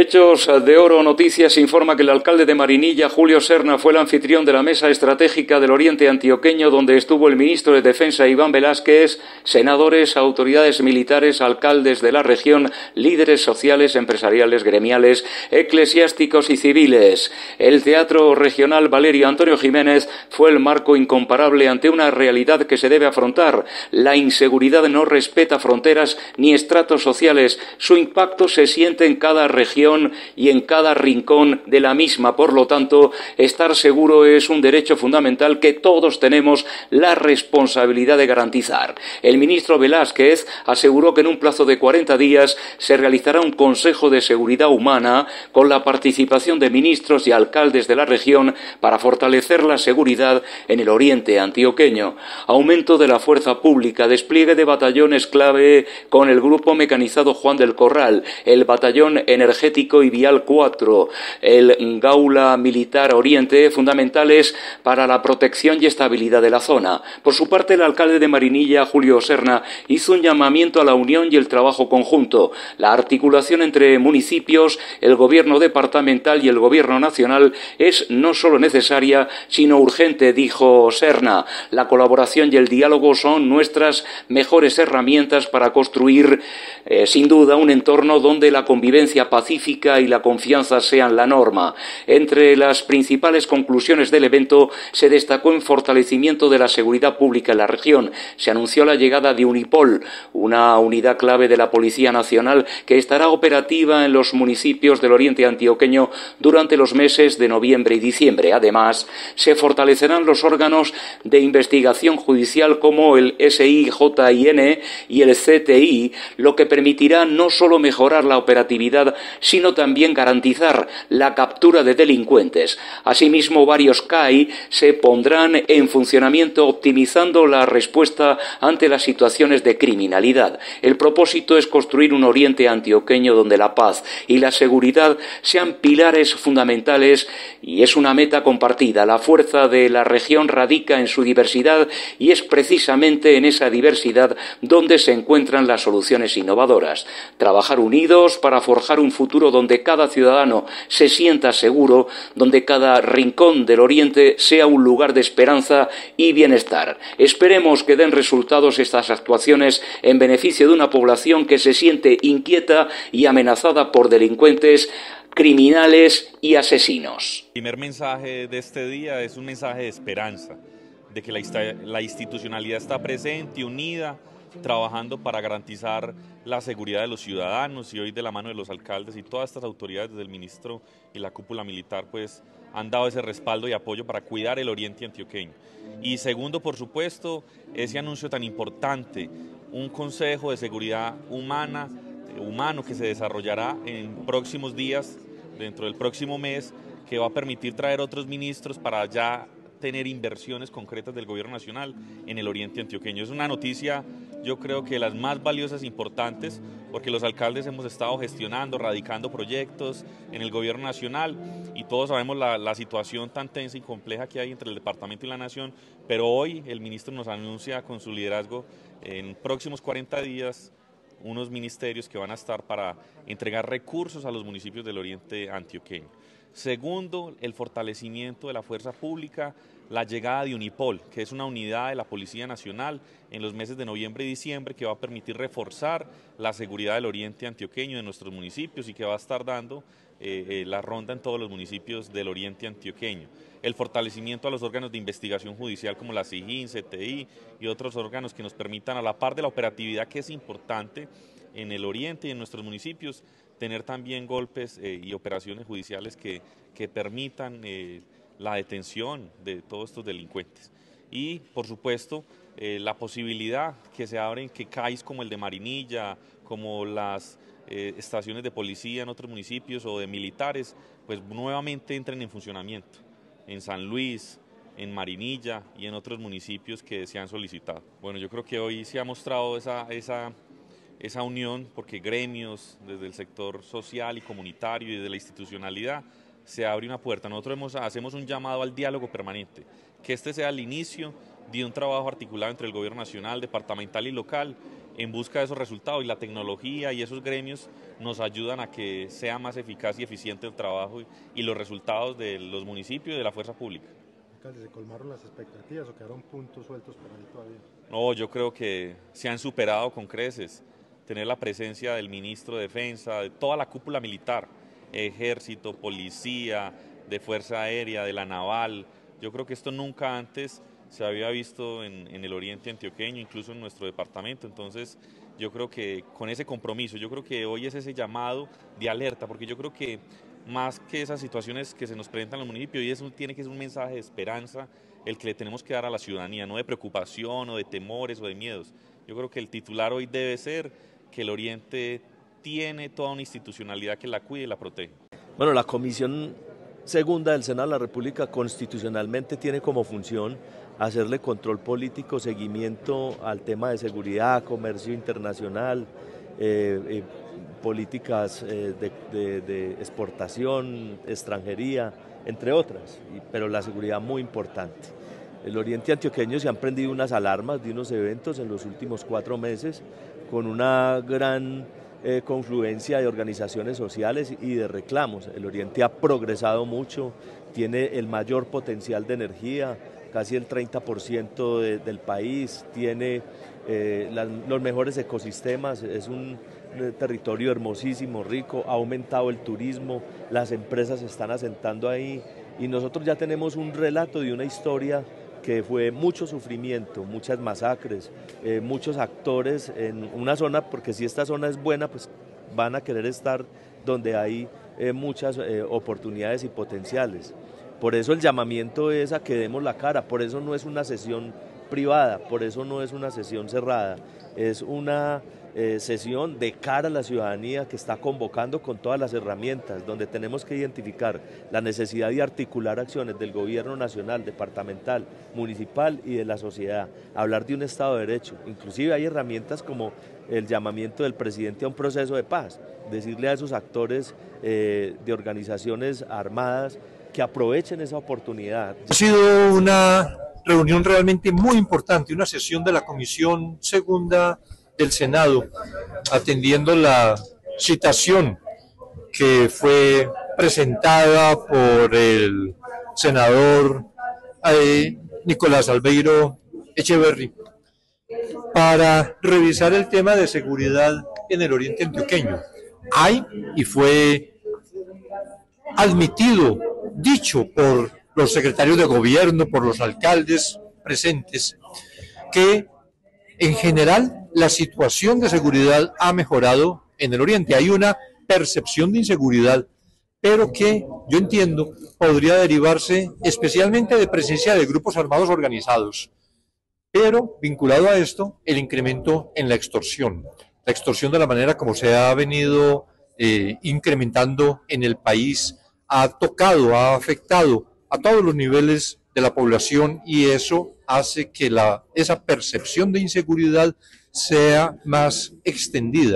Hechos de Oro Noticias informa que el alcalde de Marinilla, Julio Serna, fue el anfitrión de la mesa estratégica del Oriente Antioqueño, donde estuvo el ministro de Defensa Iván Velázquez, senadores, autoridades militares, alcaldes de la región, líderes sociales, empresariales, gremiales, eclesiásticos y civiles. El Teatro Regional Valerio Antonio Jiménez fue el marco incomparable ante una realidad que se debe afrontar. La inseguridad no respeta fronteras ni estratos sociales. Su impacto se siente en cada región y en cada rincón de la misma. Por lo tanto, estar seguro es un derecho fundamental que todos tenemos la responsabilidad de garantizar. El ministro Velázquez aseguró que en un plazo de 40 días se realizará un Consejo de Seguridad Humana con la participación de ministros y alcaldes de la región para fortalecer la seguridad en el oriente antioqueño. Aumento de la fuerza pública, despliegue de batallones clave con el grupo mecanizado Juan del Corral, el batallón energético y Vial 4, el Gaula Militar Oriente, fundamentales para la protección y estabilidad de la zona. Por su parte, el alcalde de Marinilla, Julio Serna, hizo un llamamiento a la unión y el trabajo conjunto. La articulación entre municipios, el gobierno departamental y el gobierno nacional es no solo necesaria, sino urgente, dijo Serna. La colaboración y el diálogo son nuestras mejores herramientas para construir, eh, sin duda, un entorno donde la convivencia pacífica y la confianza sean la norma. Entre las principales conclusiones del evento se destacó el fortalecimiento de la seguridad pública en la región. Se anunció la llegada de Unipol, una unidad clave de la Policía Nacional que estará operativa en los municipios del oriente antioqueño durante los meses de noviembre y diciembre. Además, se fortalecerán los órganos de investigación judicial como el SIJIN y el CTI, lo que permitirá no solo mejorar la operatividad, sino también garantizar la captura de delincuentes. Asimismo, varios CAI se pondrán en funcionamiento optimizando la respuesta ante las situaciones de criminalidad. El propósito es construir un oriente antioqueño donde la paz y la seguridad sean pilares fundamentales y es una meta compartida. La fuerza de la región radica en su diversidad y es precisamente en esa diversidad donde se encuentran las soluciones innovadoras. Trabajar unidos para forjar un futuro donde cada ciudadano se sienta seguro, donde cada rincón del Oriente sea un lugar de esperanza y bienestar. Esperemos que den resultados estas actuaciones en beneficio de una población que se siente inquieta y amenazada por delincuentes criminales y asesinos. El primer mensaje de este día es un mensaje de esperanza, de que la, la institucionalidad está presente, unida, trabajando para garantizar la seguridad de los ciudadanos y hoy de la mano de los alcaldes y todas estas autoridades del ministro y la cúpula militar pues han dado ese respaldo y apoyo para cuidar el oriente antioqueño. Y segundo, por supuesto, ese anuncio tan importante, un Consejo de Seguridad Humana, humano que se desarrollará en próximos días, dentro del próximo mes, que va a permitir traer otros ministros para ya tener inversiones concretas del gobierno nacional en el oriente antioqueño. Es una noticia, yo creo que las más valiosas e importantes, porque los alcaldes hemos estado gestionando, radicando proyectos en el gobierno nacional y todos sabemos la, la situación tan tensa y compleja que hay entre el departamento y la nación, pero hoy el ministro nos anuncia con su liderazgo en próximos 40 días unos ministerios que van a estar para entregar recursos a los municipios del oriente antioqueño. Segundo, el fortalecimiento de la fuerza pública, la llegada de Unipol, que es una unidad de la Policía Nacional en los meses de noviembre y diciembre que va a permitir reforzar la seguridad del oriente antioqueño de nuestros municipios y que va a estar dando eh, eh, la ronda en todos los municipios del oriente antioqueño. El fortalecimiento a los órganos de investigación judicial como la SIGIN, CTI y otros órganos que nos permitan, a la par de la operatividad que es importante en el oriente y en nuestros municipios, tener también golpes eh, y operaciones judiciales que, que permitan eh, la detención de todos estos delincuentes. Y, por supuesto, eh, la posibilidad que se abren que CAIs como el de Marinilla, como las estaciones de policía en otros municipios o de militares, pues nuevamente entren en funcionamiento en San Luis, en Marinilla y en otros municipios que se han solicitado. Bueno, yo creo que hoy se ha mostrado esa, esa esa unión, porque gremios desde el sector social y comunitario y desde la institucionalidad se abre una puerta. Nosotros hacemos un llamado al diálogo permanente, que este sea el inicio de un trabajo articulado entre el gobierno nacional, departamental y local en busca de esos resultados y la tecnología y esos gremios nos ayudan a que sea más eficaz y eficiente el trabajo y, los resultados de los municipios y de la fuerza pública. ¿Se colmaron las expectativas o quedaron puntos sueltos por ahí todavía? No, yo creo que se han superado con creces. Tener la presencia del ministro de Defensa, de toda la cúpula militar, ejército, policía, de Fuerza Aérea, de la Naval. Yo creo que esto nunca antes se había visto en, el oriente antioqueño, incluso en nuestro departamento. Entonces, yo creo que con ese compromiso, yo creo que hoy es ese llamado de alerta, porque yo creo que más que esas situaciones que se nos presentan en los municipios, y eso tiene que ser un mensaje de esperanza el que le tenemos que dar a la ciudadanía, no de preocupación o de temores o de miedos. Yo creo que el titular hoy debe ser que el Oriente tiene toda una institucionalidad que la cuide y la protege. Bueno, la Comisión Segunda del Senado de la República constitucionalmente tiene como función hacerle control político, seguimiento al tema de seguridad, comercio internacional, eh, eh, políticas eh, de, exportación, extranjería, entre otras, pero la seguridad muy importante. El Oriente Antioqueño se han prendido unas alarmas de unos eventos en los últimos cuatro meses con una gran confluencia de organizaciones sociales y de reclamos. El Oriente ha progresado mucho, tiene el mayor potencial de energía, casi el 30% del país, tiene eh, los mejores ecosistemas, es un eh, territorio hermosísimo, rico, ha aumentado el turismo, las empresas se están asentando ahí y nosotros ya tenemos un relato de una historia que fue mucho sufrimiento, muchas masacres, eh, muchos actores en una zona, porque si esta zona es buena, pues van a querer estar donde hay muchas oportunidades y potenciales. Por eso el llamamiento es a que demos la cara, por eso no es una sesión privada, por eso no es una sesión cerrada, es una eh, sesión de cara a la ciudadanía que está convocando con todas las herramientas, donde tenemos que identificar la necesidad de articular acciones del gobierno nacional, departamental, municipal y de la sociedad, hablar de un Estado de Derecho. Inclusive hay herramientas como el llamamiento del presidente a un proceso de paz, decirle a esos actores eh, de organizaciones armadas, que aprovechen esa oportunidad. Ha sido una reunión realmente muy importante, una sesión de la Comisión Segunda del Senado, atendiendo la citación que fue presentada por el senador eh, Nicolás Albeiro Echeverry para revisar el tema de seguridad en el oriente antioqueño. Hay y fue admitido dicho por los secretarios de gobierno, por los alcaldes presentes, que en general la situación de seguridad ha mejorado en el Oriente. Hay una percepción de inseguridad, pero que yo entiendo podría derivarse especialmente de presencia de grupos armados organizados, pero vinculado a esto, el incremento en la extorsión. La extorsión de la manera como se ha venido eh, incrementando en el país ha tocado, ha afectado a todos los niveles de la población y eso hace que la, esa percepción de inseguridad sea más extendida.